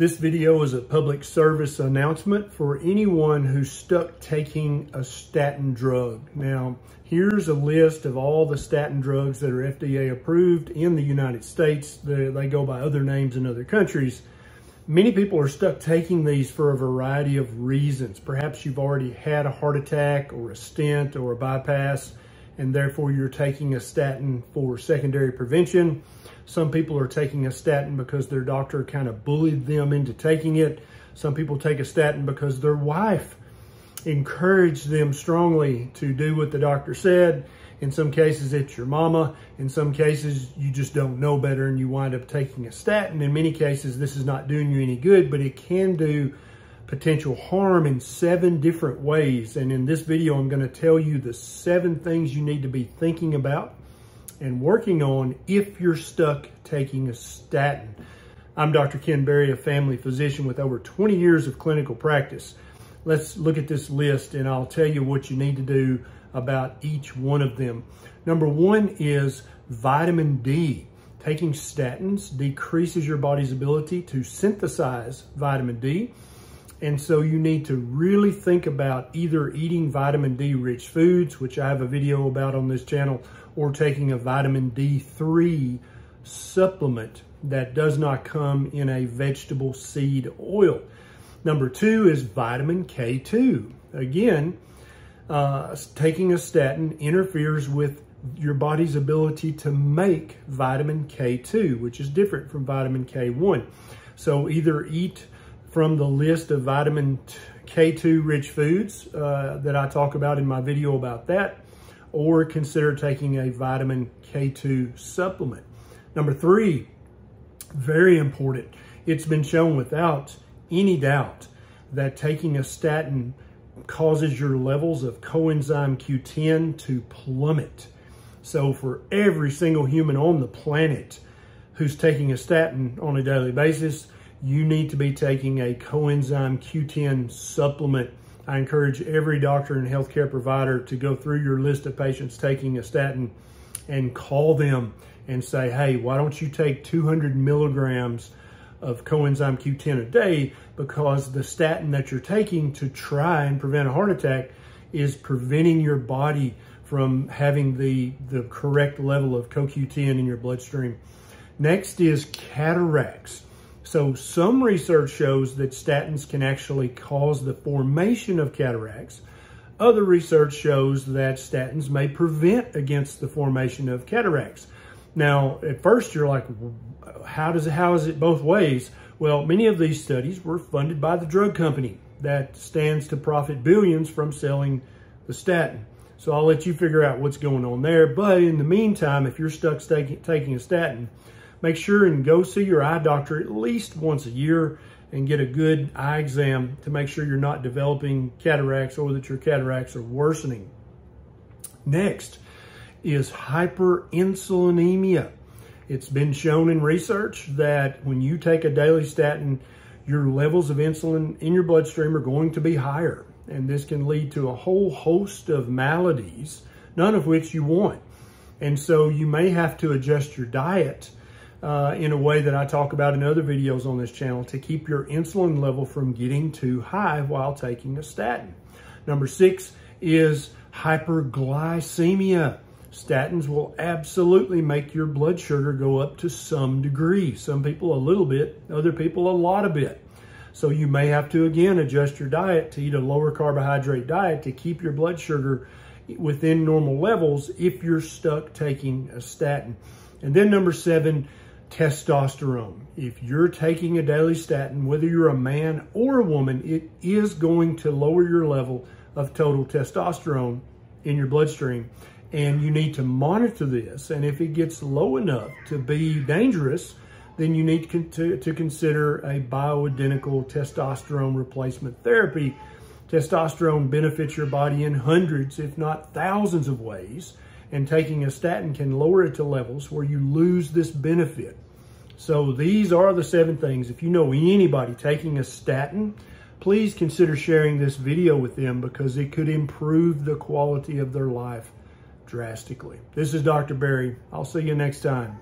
This video is a public service announcement for anyone who's stuck taking a statin drug. Now, here's a list of all the statin drugs that are FDA approved in the United States. They, they go by other names in other countries. Many people are stuck taking these for a variety of reasons. Perhaps you've already had a heart attack or a stent or a bypass, and therefore you're taking a statin for secondary prevention. Some people are taking a statin because their doctor kind of bullied them into taking it. Some people take a statin because their wife encouraged them strongly to do what the doctor said. In some cases, it's your mama. In some cases, you just don't know better and you wind up taking a statin. In many cases, this is not doing you any good, but it can do potential harm in seven different ways. And in this video, I'm going to tell you the seven things you need to be thinking about and working on if you're stuck taking a statin. I'm Dr. Ken Berry, a family physician with over 20 years of clinical practice. Let's look at this list and I'll tell you what you need to do about each one of them. Number one is vitamin D. Taking statins decreases your body's ability to synthesize vitamin D. And so you need to really think about either eating vitamin D rich foods, which I have a video about on this channel, or taking a vitamin D3 supplement that does not come in a vegetable seed oil. Number two is vitamin K2. Again, uh, taking a statin interferes with your body's ability to make vitamin K2, which is different from vitamin K1. So either eat from the list of vitamin K2 rich foods uh, that I talk about in my video about that, or consider taking a vitamin K2 supplement. Number three, very important. It's been shown without any doubt that taking a statin causes your levels of coenzyme Q10 to plummet. So for every single human on the planet who's taking a statin on a daily basis, you need to be taking a coenzyme Q10 supplement. I encourage every doctor and healthcare provider to go through your list of patients taking a statin and call them and say, hey, why don't you take 200 milligrams of coenzyme Q10 a day because the statin that you're taking to try and prevent a heart attack is preventing your body from having the, the correct level of CoQ10 in your bloodstream. Next is cataracts. So some research shows that statins can actually cause the formation of cataracts. Other research shows that statins may prevent against the formation of cataracts. Now, at first you're like, how does how is it both ways? Well, many of these studies were funded by the drug company that stands to profit billions from selling the statin. So I'll let you figure out what's going on there. But in the meantime, if you're stuck taking a statin, make sure and go see your eye doctor at least once a year and get a good eye exam to make sure you're not developing cataracts or that your cataracts are worsening. Next is hyperinsulinemia. It's been shown in research that when you take a daily statin, your levels of insulin in your bloodstream are going to be higher. And this can lead to a whole host of maladies, none of which you want. And so you may have to adjust your diet uh, in a way that I talk about in other videos on this channel to keep your insulin level from getting too high while taking a statin. Number six is hyperglycemia. Statins will absolutely make your blood sugar go up to some degree. Some people a little bit, other people a lot of bit. So you may have to, again, adjust your diet to eat a lower carbohydrate diet to keep your blood sugar within normal levels if you're stuck taking a statin. And then number seven, testosterone. If you're taking a daily statin, whether you're a man or a woman, it is going to lower your level of total testosterone in your bloodstream. And you need to monitor this. And if it gets low enough to be dangerous, then you need to, to consider a bioidentical testosterone replacement therapy. Testosterone benefits your body in hundreds, if not thousands of ways and taking a statin can lower it to levels where you lose this benefit. So these are the seven things. If you know anybody taking a statin, please consider sharing this video with them because it could improve the quality of their life drastically. This is Dr. Berry. I'll see you next time.